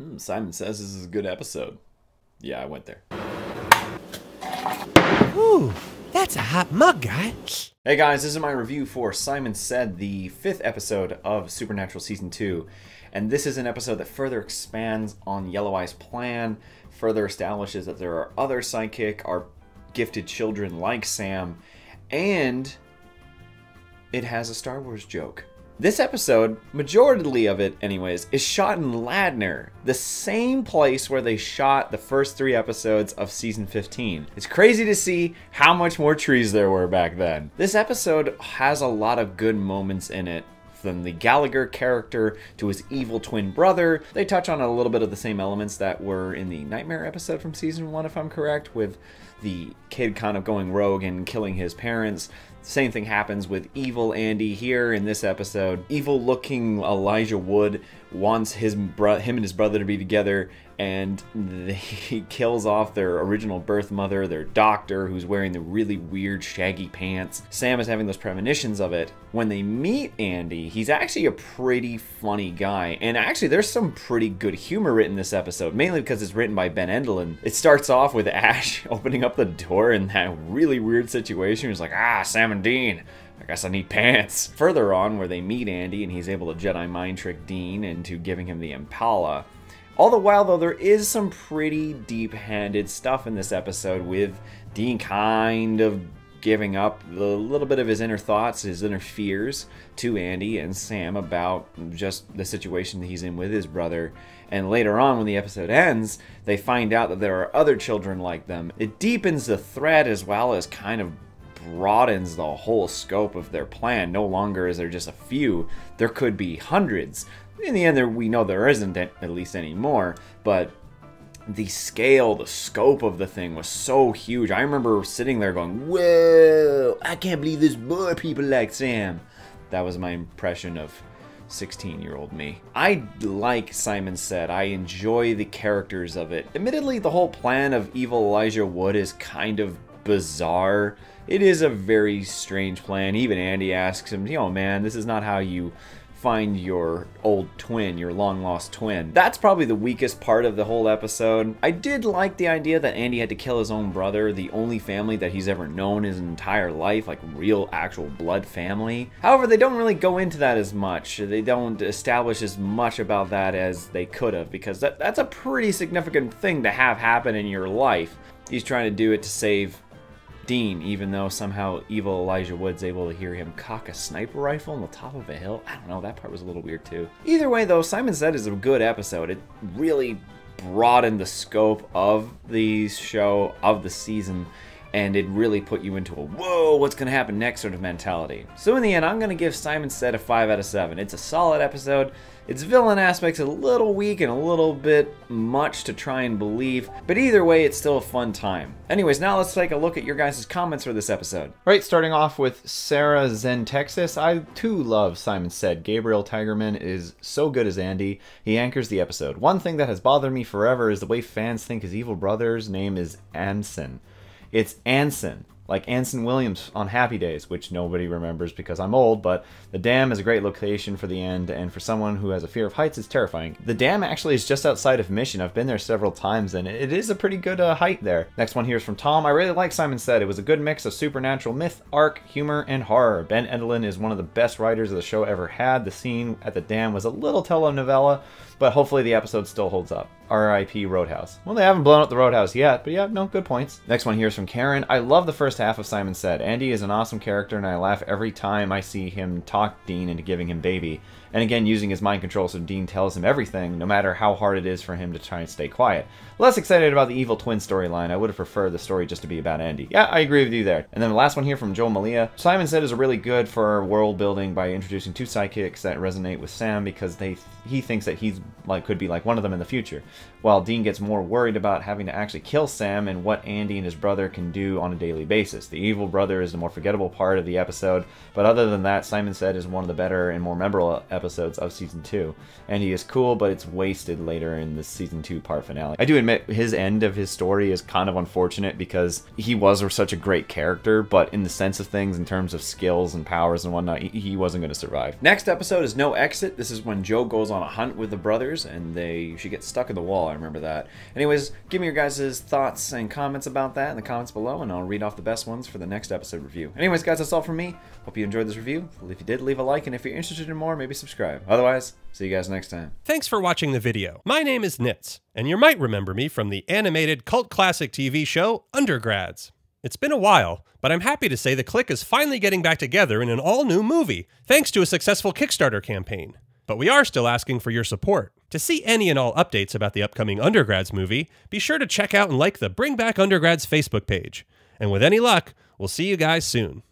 Hmm, Simon says this is a good episode. Yeah, I went there. Ooh, that's a hot mug, guy. Hey guys, this is my review for Simon Said, the fifth episode of Supernatural Season 2. And this is an episode that further expands on Yellow Eye's plan, further establishes that there are other psychic, are gifted children like Sam, and it has a Star Wars joke. This episode, majority of it anyways, is shot in Ladner, the same place where they shot the first three episodes of season 15. It's crazy to see how much more trees there were back then. This episode has a lot of good moments in it, from the Gallagher character to his evil twin brother. They touch on a little bit of the same elements that were in the Nightmare episode from season one, if I'm correct, with the kid kind of going rogue and killing his parents. Same thing happens with evil Andy here in this episode. Evil looking Elijah Wood wants his bro- him and his brother to be together and he kills off their original birth mother, their doctor who's wearing the really weird shaggy pants. Sam is having those premonitions of it. When they meet Andy, he's actually a pretty funny guy. And actually there's some pretty good humor written this episode, mainly because it's written by Ben Edlund. It starts off with Ash opening up the door in that really weird situation. He's like, "Ah, Sam and Dean, I guess I need pants. Further on, where they meet Andy and he's able to Jedi mind trick Dean into giving him the Impala. All the while, though, there is some pretty deep handed stuff in this episode with Dean kind of giving up a little bit of his inner thoughts, his inner fears to Andy and Sam about just the situation that he's in with his brother. And later on, when the episode ends, they find out that there are other children like them. It deepens the thread as well as kind of broadens the whole scope of their plan. No longer is there just a few, there could be hundreds. In the end, there, we know there isn't at least anymore, but the scale, the scope of the thing was so huge. I remember sitting there going, Whoa, I can't believe there's more people like Sam. That was my impression of 16 year old me. I like Simon said, I enjoy the characters of it. Admittedly, the whole plan of evil Elijah Wood is kind of bizarre. It is a very strange plan. Even Andy asks him, you know, man, this is not how you find your old twin, your long lost twin. That's probably the weakest part of the whole episode. I did like the idea that Andy had to kill his own brother, the only family that he's ever known his entire life, like real actual blood family. However, they don't really go into that as much. They don't establish as much about that as they could have because that, that's a pretty significant thing to have happen in your life. He's trying to do it to save Dean, even though somehow evil Elijah Wood's able to hear him cock a sniper rifle on the top of a hill. I don't know, that part was a little weird too. Either way, though, Simon Said is a good episode. It really broadened the scope of the show, of the season, and it really put you into a whoa, what's going to happen next sort of mentality. So in the end, I'm going to give Simon Said a 5 out of 7. It's a solid episode. Its villain aspect's a little weak and a little bit much to try and believe, but either way, it's still a fun time. Anyways, now let's take a look at your guys' comments for this episode. Right, starting off with Sarah Zen Texas. I too love Simon Said. Gabriel Tigerman is so good as Andy. He anchors the episode. One thing that has bothered me forever is the way fans think his evil brother's name is Anson. It's Anson, like Anson Williams on Happy Days, which nobody remembers because I'm old, but the dam is a great location for the end, and for someone who has a fear of heights, it's terrifying. The dam actually is just outside of Mission. I've been there several times, and it is a pretty good uh, height there. Next one here is from Tom. I really like Simon Said. It was a good mix of supernatural myth, arc, humor, and horror. Ben Edlund is one of the best writers of the show ever had. The scene at the dam was a little telenovela, but hopefully the episode still holds up. RIP Roadhouse. Well, they haven't blown up the Roadhouse yet, but yeah, no, good points. Next one here is from Karen. I love the first half of Simon Said. Andy is an awesome character, and I laugh every time I see him talk Dean into giving him baby. And again, using his mind control so Dean tells him everything, no matter how hard it is for him to try and stay quiet. Less excited about the evil twin storyline. I would have preferred the story just to be about Andy. Yeah, I agree with you there. And then the last one here from Joel Malia. Simon Said is really good for world building by introducing two sidekicks that resonate with Sam because they he thinks that he's like could be like one of them in the future. While Dean gets more worried about having to actually kill Sam and what Andy and his brother can do on a daily basis. The evil brother is the more forgettable part of the episode, but other than that, Simon Said is one of the better and more memorable episodes of season two, and he is cool, but it's wasted later in the season two part finale. I do admit his end of his story is kind of unfortunate because he was such a great character, but in the sense of things, in terms of skills and powers and whatnot, he, he wasn't going to survive. Next episode is No Exit. This is when Jo goes on a hunt with the brothers, and they she gets stuck in the wall. I remember that. Anyways, give me your guys' thoughts and comments about that in the comments below, and I'll read off the best ones for the next episode review. Anyways, guys, that's all from me. Hope you enjoyed this review. If you did, leave a like, and if you're interested in more, maybe subscribe. Otherwise, see you guys next time. Thanks for watching the video. My name is Nitz, and you might remember me from the animated cult classic TV show Undergrads. It's been a while, but I'm happy to say the clique is finally getting back together in an all new movie, thanks to a successful Kickstarter campaign. But we are still asking for your support. To see any and all updates about the upcoming Undergrads movie, be sure to check out and like the Bring Back Undergrads Facebook page. And with any luck, we'll see you guys soon.